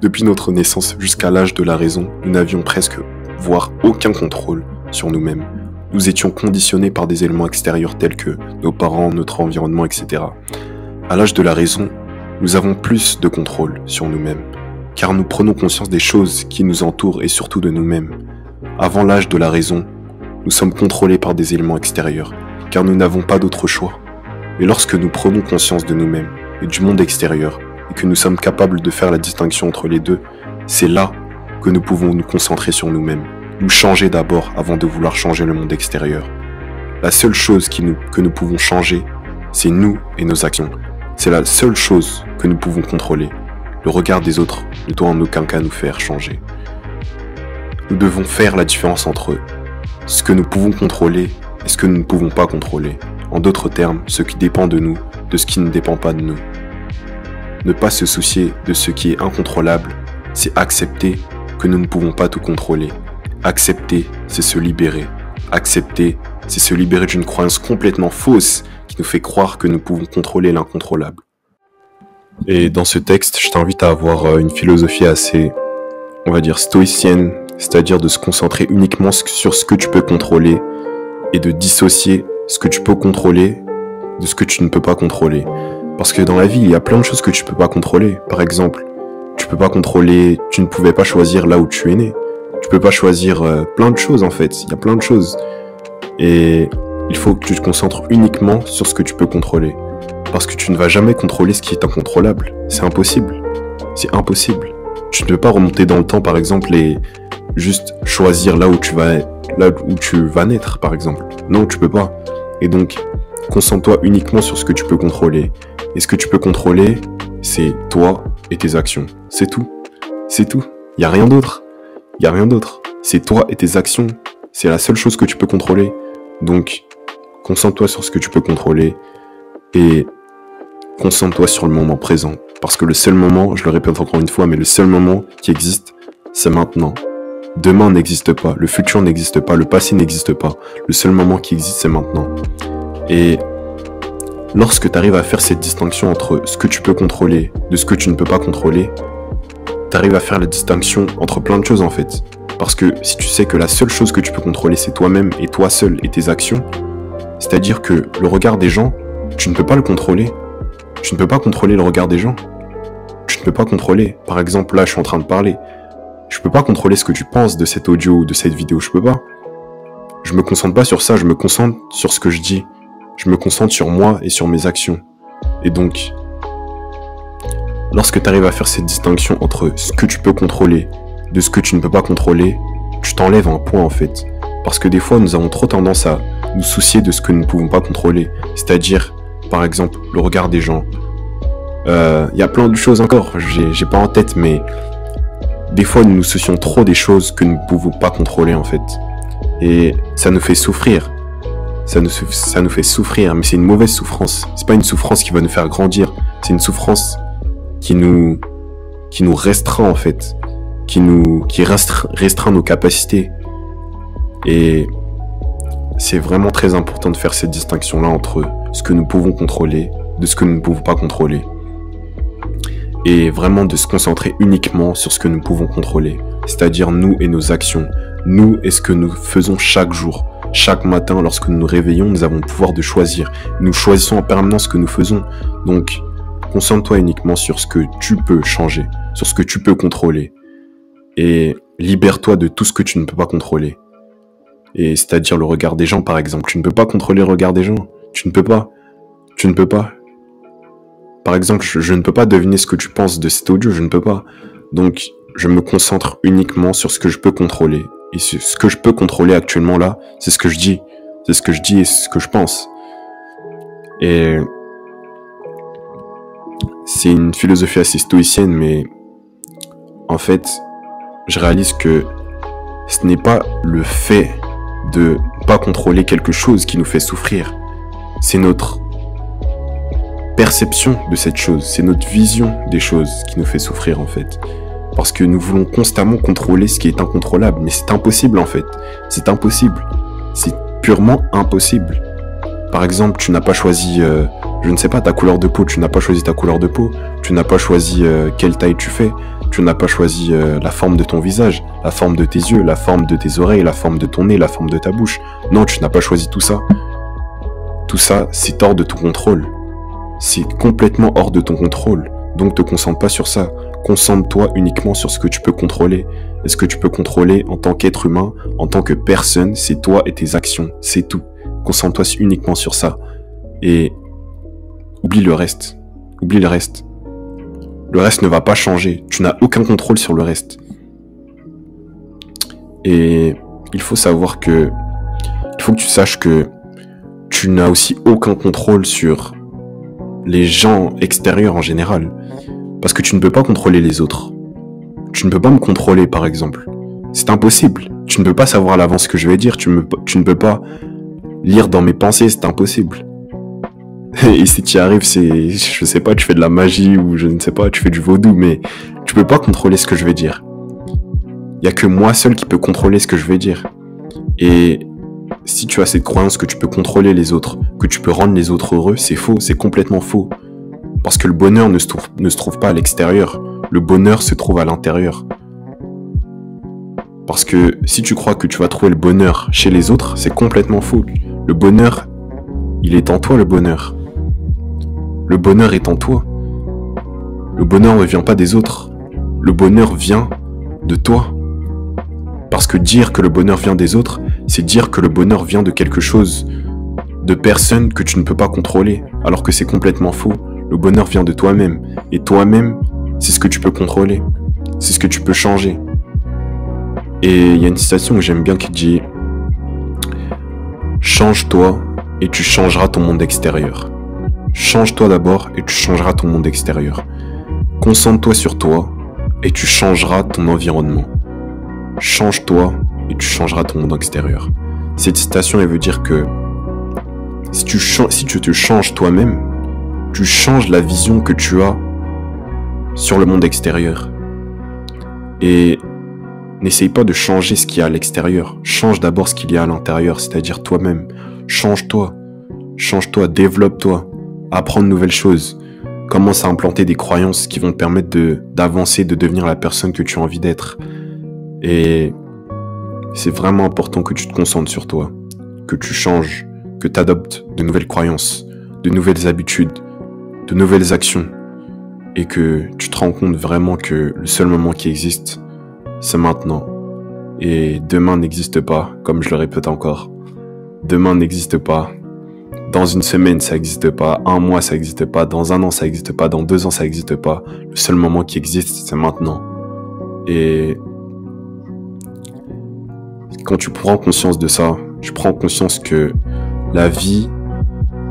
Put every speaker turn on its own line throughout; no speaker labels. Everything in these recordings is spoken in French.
Depuis notre naissance jusqu'à l'âge de la raison, nous n'avions presque, voire aucun contrôle sur nous-mêmes. Nous étions conditionnés par des éléments extérieurs tels que nos parents, notre environnement, etc. À l'âge de la raison, nous avons plus de contrôle sur nous-mêmes, car nous prenons conscience des choses qui nous entourent et surtout de nous-mêmes. Avant l'âge de la raison, nous sommes contrôlés par des éléments extérieurs, car nous n'avons pas d'autre choix. Mais lorsque nous prenons conscience de nous-mêmes et du monde extérieur, et que nous sommes capables de faire la distinction entre les deux, c'est là que nous pouvons nous concentrer sur nous-mêmes, nous changer d'abord avant de vouloir changer le monde extérieur. La seule chose que nous pouvons changer, c'est nous et nos actions. C'est la seule chose que nous pouvons contrôler. Le regard des autres ne doit en aucun cas nous faire changer. Nous devons faire la différence entre ce que nous pouvons contrôler et ce que nous ne pouvons pas contrôler. En d'autres termes, ce qui dépend de nous, de ce qui ne dépend pas de nous. Ne pas se soucier de ce qui est incontrôlable, c'est accepter que nous ne pouvons pas tout contrôler. Accepter, c'est se libérer. Accepter, c'est se libérer d'une croyance complètement fausse qui nous fait croire que nous pouvons contrôler l'incontrôlable. Et dans ce texte, je t'invite à avoir euh, une philosophie assez, on va dire, stoïcienne, c'est-à-dire de se concentrer uniquement sur ce que tu peux contrôler et de dissocier ce que tu peux contrôler de ce que tu ne peux pas contrôler. Parce que dans la vie, il y a plein de choses que tu peux pas contrôler. Par exemple, tu peux pas contrôler, tu ne pouvais pas choisir là où tu es né. Tu peux pas choisir euh, plein de choses en fait. Il y a plein de choses. Et il faut que tu te concentres uniquement sur ce que tu peux contrôler. Parce que tu ne vas jamais contrôler ce qui est incontrôlable. C'est impossible. C'est impossible. Tu ne peux pas remonter dans le temps par exemple et juste choisir là où tu vas là où tu vas naître par exemple. Non, tu peux pas. Et donc concentre-toi uniquement sur ce que tu peux contrôler. Et ce que tu peux contrôler, c'est toi et tes actions. C'est tout. C'est tout. Il y a rien d'autre. Il y a rien d'autre. C'est toi et tes actions. C'est la seule chose que tu peux contrôler. Donc, concentre-toi sur ce que tu peux contrôler et concentre-toi sur le moment présent. Parce que le seul moment, je le répète encore une fois, mais le seul moment qui existe, c'est maintenant. Demain n'existe pas, le futur n'existe pas, le passé n'existe pas. Le seul moment qui existe, c'est maintenant. Et lorsque tu arrives à faire cette distinction entre ce que tu peux contrôler de ce que tu ne peux pas contrôler, tu arrives à faire la distinction entre plein de choses en fait. Parce que si tu sais que la seule chose que tu peux contrôler, c'est toi-même et toi seul et tes actions, c'est-à-dire que le regard des gens, tu ne peux pas le contrôler. Tu ne peux pas contrôler le regard des gens. Tu ne peux pas contrôler. Par exemple, là, je suis en train de parler. Je peux pas contrôler ce que tu penses de cet audio ou de cette vidéo. Je peux pas. Je me concentre pas sur ça. Je me concentre sur ce que je dis je me concentre sur moi et sur mes actions. Et donc, lorsque tu arrives à faire cette distinction entre ce que tu peux contrôler de ce que tu ne peux pas contrôler, tu t'enlèves un point en fait. Parce que des fois, nous avons trop tendance à nous soucier de ce que nous ne pouvons pas contrôler. C'est-à-dire, par exemple, le regard des gens. Il euh, y a plein de choses encore, j'ai pas en tête, mais des fois, nous nous soucions trop des choses que nous ne pouvons pas contrôler en fait. Et ça nous fait souffrir ça nous, fait souffrir, mais c'est une mauvaise souffrance. C'est pas une souffrance qui va nous faire grandir, c'est une souffrance qui nous, qui nous restreint en fait, qui nous, qui restreint, restreint nos capacités. Et c'est vraiment très important de faire cette distinction-là entre ce que nous pouvons contrôler de ce que nous ne pouvons pas contrôler. Et vraiment de se concentrer uniquement sur ce que nous pouvons contrôler, c'est-à-dire nous et nos actions, nous et ce que nous faisons chaque jour. Chaque matin, lorsque nous nous réveillons, nous avons le pouvoir de choisir. Nous choisissons en permanence ce que nous faisons. Donc, concentre-toi uniquement sur ce que tu peux changer, sur ce que tu peux contrôler. Et libère-toi de tout ce que tu ne peux pas contrôler. Et c'est-à-dire le regard des gens, par exemple. Tu ne peux pas contrôler le regard des gens. Tu ne peux pas. Tu ne peux pas. Par exemple, je, je ne peux pas deviner ce que tu penses de cet audio. Je ne peux pas. Donc, je me concentre uniquement sur ce que je peux contrôler. Et ce que je peux contrôler actuellement là, c'est ce que je dis. C'est ce que je dis et ce que je pense. Et c'est une philosophie assez stoïcienne, mais en fait, je réalise que ce n'est pas le fait de pas contrôler quelque chose qui nous fait souffrir. C'est notre perception de cette chose, c'est notre vision des choses qui nous fait souffrir en fait parce que nous voulons constamment contrôler ce qui est incontrôlable. Mais c'est impossible en fait. C'est impossible. C'est purement impossible. Par exemple, tu n'as pas choisi, euh, je ne sais pas, ta couleur de peau. Tu n'as pas choisi ta couleur de peau. Tu n'as pas choisi euh, quelle taille tu fais. Tu n'as pas choisi euh, la forme de ton visage, la forme de tes yeux, la forme de tes oreilles, la forme de ton nez, la forme de ta bouche. Non, tu n'as pas choisi tout ça. Tout ça, c'est hors de ton contrôle. C'est complètement hors de ton contrôle. Donc te concentre pas sur ça. Concentre-toi uniquement sur ce que tu peux contrôler. Et ce que tu peux contrôler en tant qu'être humain, en tant que personne, c'est toi et tes actions. C'est tout. Concentre-toi uniquement sur ça. Et oublie le reste. Oublie le reste. Le reste ne va pas changer. Tu n'as aucun contrôle sur le reste. Et il faut savoir que... Il faut que tu saches que tu n'as aussi aucun contrôle sur les gens extérieurs en général. Parce que tu ne peux pas contrôler les autres. Tu ne peux pas me contrôler, par exemple. C'est impossible. Tu ne peux pas savoir à l'avance ce que je vais dire. Tu, ne peux pas lire dans mes pensées. C'est impossible. Et si tu y arrives, c'est, je sais pas, tu fais de la magie ou je ne sais pas, tu fais du vaudou, mais tu peux pas contrôler ce que je vais dire. Il y a que moi seul qui peut contrôler ce que je vais dire. Et si tu as cette croyance que tu peux contrôler les autres, que tu peux rendre les autres heureux, c'est faux, c'est complètement faux. Parce que le bonheur ne se trouve, ne se trouve pas à l'extérieur, le bonheur se trouve à l'intérieur. Parce que si tu crois que tu vas trouver le bonheur chez les autres, c'est complètement faux. Le bonheur, il est en toi le bonheur. Le bonheur est en toi. Le bonheur ne vient pas des autres. Le bonheur vient de toi. Parce que dire que le bonheur vient des autres, c'est dire que le bonheur vient de quelque chose, de personnes que tu ne peux pas contrôler, alors que c'est complètement faux. Le bonheur vient de toi-même. Et toi-même, c'est ce que tu peux contrôler. C'est ce que tu peux changer. Et il y a une citation que j'aime bien qui dit Change-toi et tu changeras ton monde extérieur. Change-toi d'abord et tu changeras ton monde extérieur. Concentre-toi sur toi et tu changeras ton environnement. Change-toi et tu changeras ton monde extérieur. Cette citation, elle veut dire que si tu, si tu te changes toi-même, tu changes la vision que tu as sur le monde extérieur. Et n'essaye pas de changer ce qu'il y a à l'extérieur. Change d'abord ce qu'il y a à l'intérieur, c'est-à-dire toi-même. Change-toi. Change-toi, développe-toi apprendre de nouvelles choses. Commence à implanter des croyances qui vont te permettre d'avancer, de devenir la personne que tu as envie d'être. Et c'est vraiment important que tu te concentres sur toi, que tu changes, que tu adoptes de nouvelles croyances, de nouvelles habitudes, de nouvelles actions. Et que tu te rends compte vraiment que le seul moment qui existe, c'est maintenant. Et demain n'existe pas, comme je le répète encore. Demain n'existe pas, dans une semaine, ça n'existe pas. Un mois, ça n'existe pas. Dans un an, ça n'existe pas. Dans deux ans, ça n'existe pas. Le seul moment qui existe, c'est maintenant. Et quand tu prends conscience de ça, tu prends conscience que la vie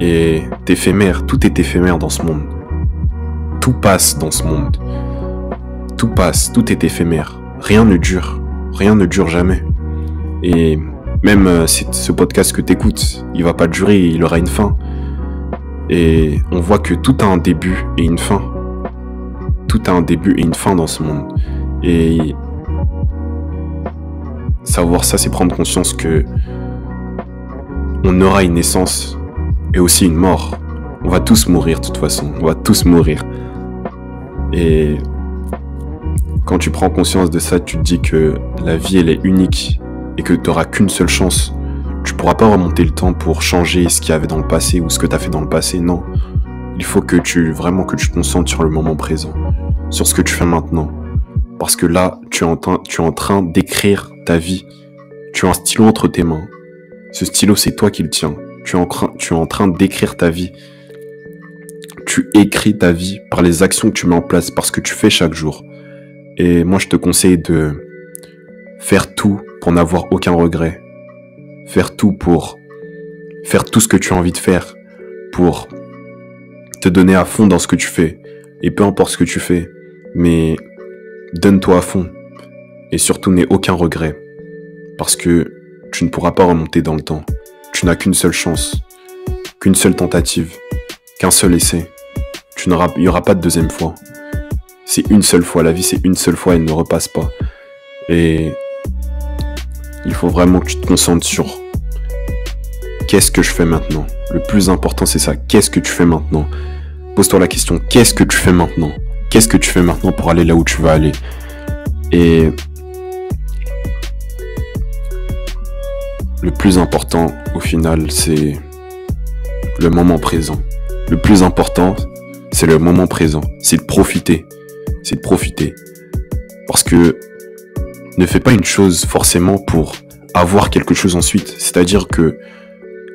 est éphémère. Tout est éphémère dans ce monde. Tout passe dans ce monde. Tout passe, tout est éphémère. Rien ne dure. Rien ne dure jamais. Et même euh, ce podcast que t'écoutes, il va pas durer, il aura une fin. Et on voit que tout a un début et une fin. Tout a un début et une fin dans ce monde. Et savoir ça, c'est prendre conscience que on aura une naissance et aussi une mort. On va tous mourir de toute façon. On va tous mourir. Et quand tu prends conscience de ça, tu te dis que la vie, elle est unique et que tu n'auras qu'une seule chance. Tu pourras pas remonter le temps pour changer ce qu'il y avait dans le passé ou ce que tu as fait dans le passé, non. Il faut que tu vraiment que tu te concentres sur le moment présent, sur ce que tu fais maintenant. Parce que là, tu es en tu es en train d'écrire ta vie. Tu as un stylo entre tes mains. Ce stylo, c'est toi qui le tiens. Tu es en, train d'écrire ta vie. Tu écris ta vie par les actions que tu mets en place, parce que tu fais chaque jour. Et moi, je te conseille de faire tout pour n'avoir aucun regret. Faire tout pour faire tout ce que tu as envie de faire, pour te donner à fond dans ce que tu fais. Et peu importe ce que tu fais, mais donne-toi à fond. Et surtout n'aie aucun regret. Parce que tu ne pourras pas remonter dans le temps. Tu n'as qu'une seule chance, qu'une seule tentative, qu'un seul essai. Tu il n'y aura pas de deuxième fois. C'est une seule fois. La vie, c'est une seule fois. Elle ne repasse pas. Et il faut vraiment que tu te concentres sur qu'est-ce que je fais maintenant. Le plus important, c'est ça. Qu'est-ce que tu fais maintenant? Pose-toi la question, qu'est-ce que tu fais maintenant? Qu'est-ce que tu fais maintenant pour aller là où tu veux aller? Et le plus important au final, c'est le moment présent. Le plus important, c'est le moment présent. C'est de profiter. C'est de profiter. Parce que ne fais pas une chose forcément pour avoir quelque chose ensuite. C'est-à-dire que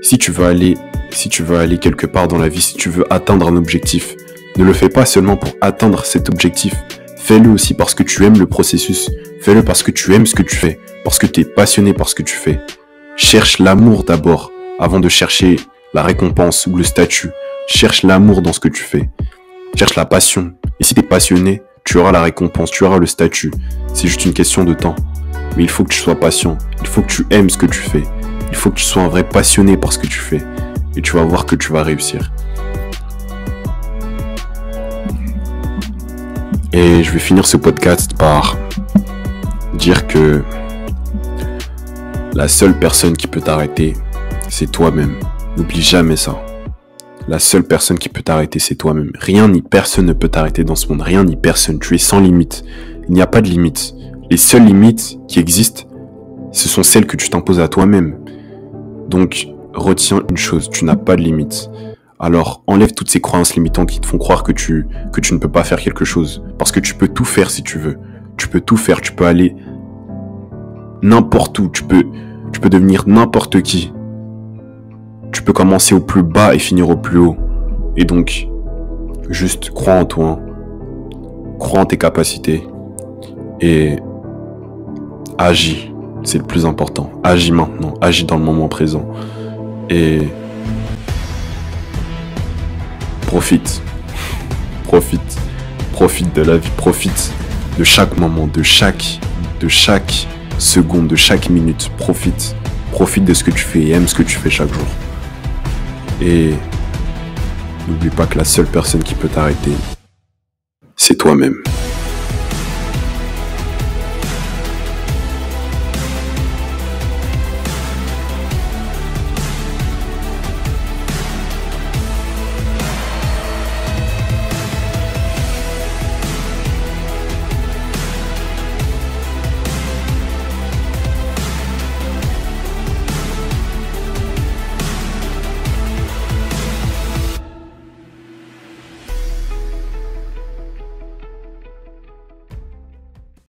si tu veux aller, si tu veux aller quelque part dans la vie, si tu veux atteindre un objectif, ne le fais pas seulement pour atteindre cet objectif. Fais-le aussi parce que tu aimes le processus. Fais-le parce que tu aimes ce que tu fais. Parce que tu es passionné par ce que tu fais. Cherche l'amour d'abord avant de chercher la récompense ou le statut. Cherche l'amour dans ce que tu fais. Cherche la passion. Et si tu es passionné, tu auras la récompense, tu auras le statut. C'est juste une question de temps. Mais il faut que tu sois patient. Il faut que tu aimes ce que tu fais. Il faut que tu sois un vrai passionné par ce que tu fais. Et tu vas voir que tu vas réussir. Et je vais finir ce podcast par dire que la seule personne qui peut t'arrêter, c'est toi-même. N'oublie jamais ça. La seule personne qui peut t'arrêter, c'est toi-même. Rien ni personne ne peut t'arrêter dans ce monde. Rien ni personne. Tu es sans limite. Il n'y a pas de limite. Les seules limites qui existent, ce sont celles que tu t'imposes à toi-même. Donc, retiens une chose, tu n'as pas de limite. Alors, enlève toutes ces croyances limitantes qui te font croire que tu, que tu ne peux pas faire quelque chose. Parce que tu peux tout faire si tu veux. Tu peux tout faire, tu peux aller n'importe où, tu peux, tu peux devenir n'importe qui. Tu peux commencer au plus bas et finir au plus haut. Et donc, juste crois en toi, crois en tes capacités et agis. C'est le plus important. Agis maintenant, agis dans le moment présent. Et profite, profite, profite de la vie, profite de chaque moment, de chaque, de chaque seconde, de chaque minute. Profite, profite de ce que tu fais et aime ce que tu fais chaque jour. Et n'oublie pas que la seule personne qui peut t'arrêter, c'est toi-même.